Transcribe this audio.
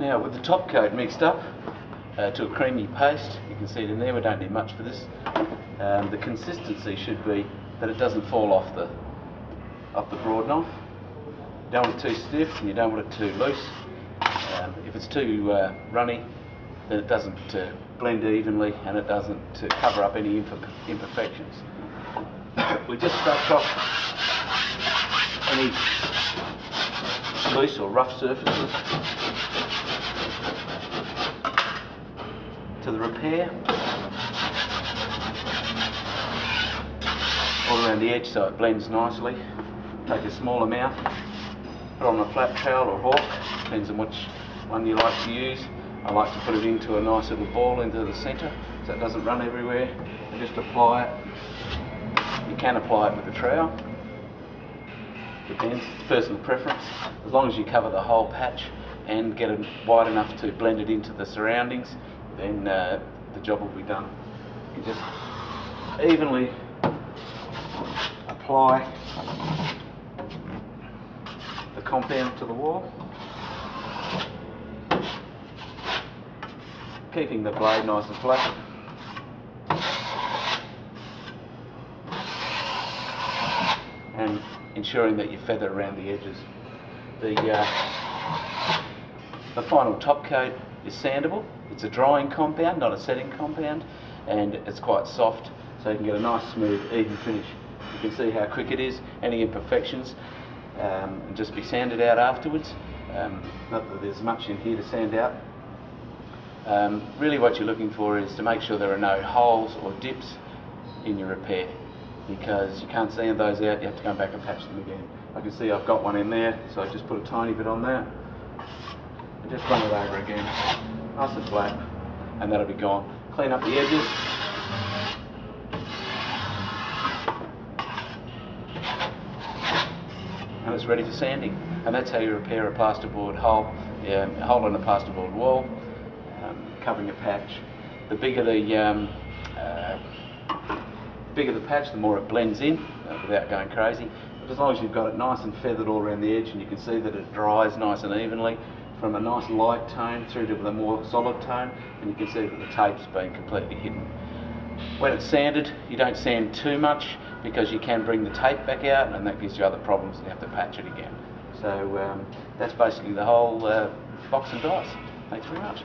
Now with the top coat mixed up uh, to a creamy paste, you can see it in there, we don't need much for this. Um, the consistency should be that it doesn't fall off the off the broad knife. You don't want it too stiff and you don't want it too loose. Um, if it's too uh, runny, then it doesn't uh, blend evenly and it doesn't uh, cover up any imper imperfections. we just scratch off any loose or rough surfaces to the repair. All around the edge so it blends nicely. Take a small amount put on a flat towel or hawk depends on which one you like to use. I like to put it into a nice little ball into the centre so it doesn't run everywhere. And just apply it. You can apply it with a trowel. Depends, it's personal preference. As long as you cover the whole patch and get it wide enough to blend it into the surroundings, then uh, the job will be done. You just evenly apply the compound to the wall, keeping the blade nice and flat. and ensuring that you feather around the edges. The, uh, the final top coat is sandable. It's a drying compound, not a setting compound, and it's quite soft, so you can get a nice, smooth, even finish. You can see how quick it is, any imperfections, um, and just be sanded out afterwards. Um, not that there's much in here to sand out. Um, really what you're looking for is to make sure there are no holes or dips in your repair because you can't sand those out, you have to come back and patch them again. I can see I've got one in there, so I just put a tiny bit on there just run it over again, nice and flat, and that'll be gone. Clean up the edges. And it's ready for sanding. And that's how you repair a plasterboard hole, um, a hole in a plasterboard wall, um, covering a patch. The bigger the um, uh, bigger the patch, the more it blends in uh, without going crazy. But as long as you've got it nice and feathered all around the edge and you can see that it dries nice and evenly from a nice light tone through to the more solid tone and you can see that the tape's been completely hidden. When it's sanded, you don't sand too much because you can bring the tape back out and that gives you other problems and you have to patch it again. So um, that's basically the whole uh, box and dice. Thanks very much.